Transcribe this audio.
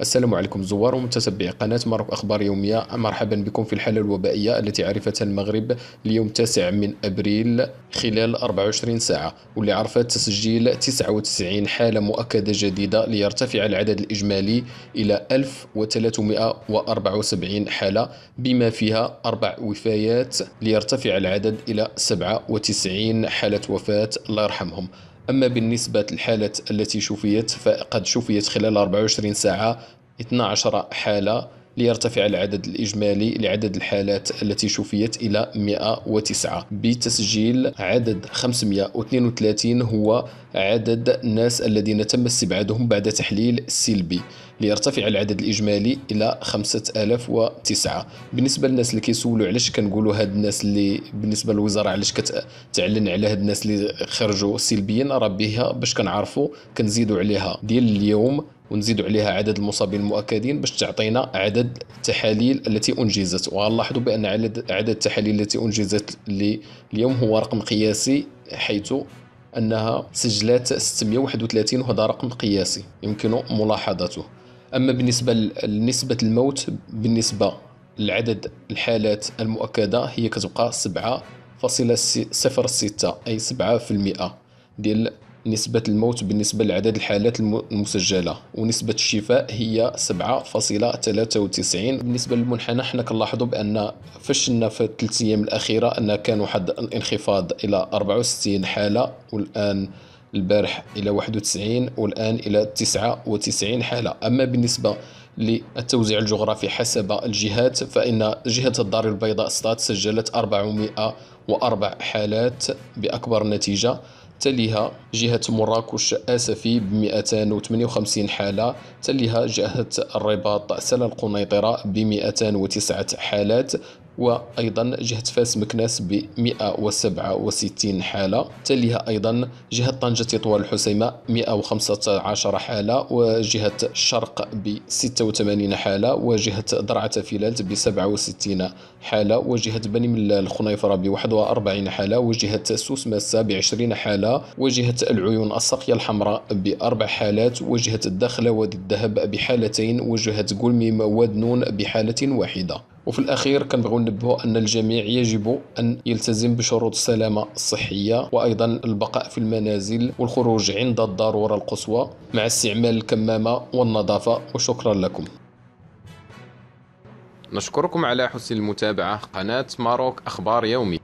السلام عليكم زوار ومتتبعي قناة ماروك أخبار يومية. مرحبا بكم في الحالة الوبائية التي عرفتها المغرب اليوم 9 من أبريل خلال 24 ساعة واللي عرفت تسجيل 99 حالة مؤكدة جديدة ليرتفع العدد الإجمالي إلى 1374 حالة بما فيها أربع وفيات ليرتفع العدد إلى 97 حالة وفاة. الله يرحمهم. أما بالنسبة للحالات التي شفيت فقد شفيت خلال 24 ساعة 12 حالة ليرتفع العدد الإجمالي لعدد الحالات التي شفيت إلى 109 بتسجيل عدد 532 هو عدد الناس الذين تم استبعادهم بعد تحليل سلبي ليرتفع العدد الإجمالي إلى 5009 بالنسبة للناس اللي كيسولوا علاش كنقولوا هاد الناس اللي بالنسبة للوزارة علاش كتعلن على هاد الناس اللي خرجوا سلبيا راه بها باش كنعرفوا كنزيدوا عليها ديال اليوم ونزيدوا عليها عدد المصابين المؤكدين باش تعطينا عدد التحاليل التي أنجزت. وغنلاحظوا بأن عدد التحاليل التي أنجزت اليوم هو رقم قياسي حيث أنها سجلات 631 وهذا رقم قياسي يمكن ملاحظته. أما بالنسبة لنسبه الموت بالنسبة لعدد الحالات المؤكدة هي كتبقى 7.06 أي 7% ديال نسبة الموت بالنسبة لعدد الحالات المسجلة ونسبة الشفاء هي 7.93 بالنسبة للمنحنى حنا كنلاحظوا بأن فشلنا في الثلاث أيام الأخيرة أن كان واحد الانخفاض إلى 64 حالة والآن البارح إلى 91 والآن إلى 99 حالة. أما بالنسبة للتوزيع الجغرافي حسب الجهات فإن جهة الدار البيضاء ستات سجلت 404 حالات بأكبر نتيجة. تليها جهة مراكش آسفي ب 258 حالة تليها جهة الرباط سلا القنيطرة ب 209 حالات وأيضا جهة فاس مكناس ب 167 حالة تليها أيضا جهة طنجة تطوان الحسيمة 115 حالة وجهة الشرق ب 86 حالة وجهة درعة فيلالت ب 67 حالة وجهة بني ملال الخنيفرة ب 41 حالة وجهة سوس ماسة ب 20 حالة وجهة العيون السقية الحمراء بأربع حالات وجهة الدخلة وادي الذهب بحالتين وجهة قلميم ودنون بحالة واحدة. وفي الأخير كنبغيو ننبهوا أن الجميع يجب أن يلتزم بشروط السلامة الصحية وأيضا البقاء في المنازل والخروج عند الضرورة القصوى. مع استعمال الكمامة والنظافة وشكرا لكم. نشكركم على حسن المتابعة. قناة ماروك أخبار يومي.